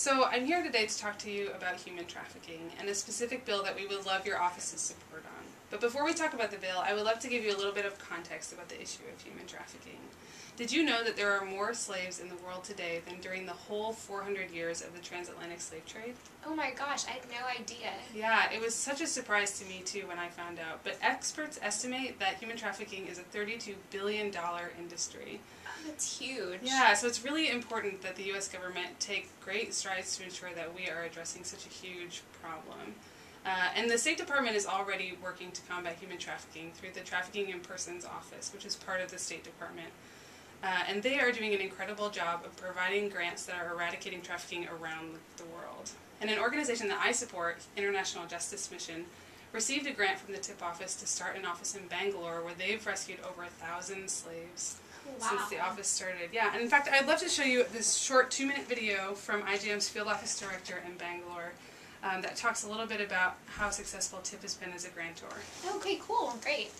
So I'm here today to talk to you about human trafficking and a specific bill that we would love your office's support on. But before we talk about the bill, I would love to give you a little bit of context about the issue of human trafficking. Did you know that there are more slaves in the world today than during the whole 400 years of the transatlantic slave trade? Oh my gosh, I had no idea. Yeah, it was such a surprise to me too when I found out. But experts estimate that human trafficking is a $32 billion industry. Oh, that's huge. Yeah, so it's really important that the U.S. government take great strides to ensure that we are addressing such a huge problem. Uh, and the State Department is already working to combat human trafficking through the Trafficking in Persons Office, which is part of the State Department. Uh, and they are doing an incredible job of providing grants that are eradicating trafficking around the world. And an organization that I support, International Justice Mission, received a grant from the TIP office to start an office in Bangalore where they've rescued over a thousand slaves Wow. since the office started. Yeah, and in fact, I'd love to show you this short two minute video from IJM's field office director in Bangalore um, that talks a little bit about how successful TIP has been as a grantor. Okay, cool, great.